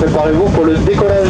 préparez-vous pour le décollage.